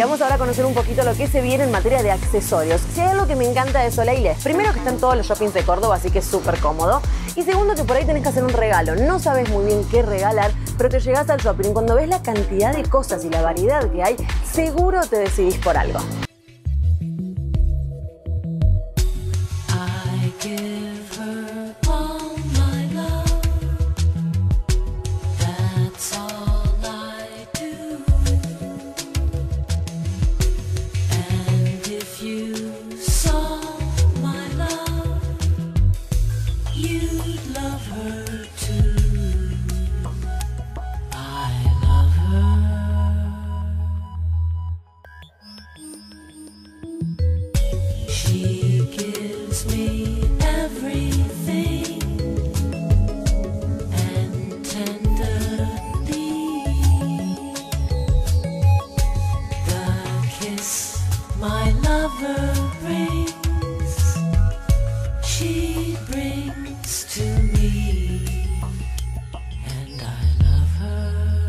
vamos ahora a conocer un poquito lo que se viene en materia de accesorios. Si hay algo que me encanta de Soleil es, primero que están todos los shoppings de Córdoba, así que es súper cómodo. Y segundo que por ahí tenés que hacer un regalo. No sabes muy bien qué regalar, pero te llegas al shopping cuando ves la cantidad de cosas y la variedad que hay, seguro te decidís por algo. I my lover brings, she brings to me, and I love her.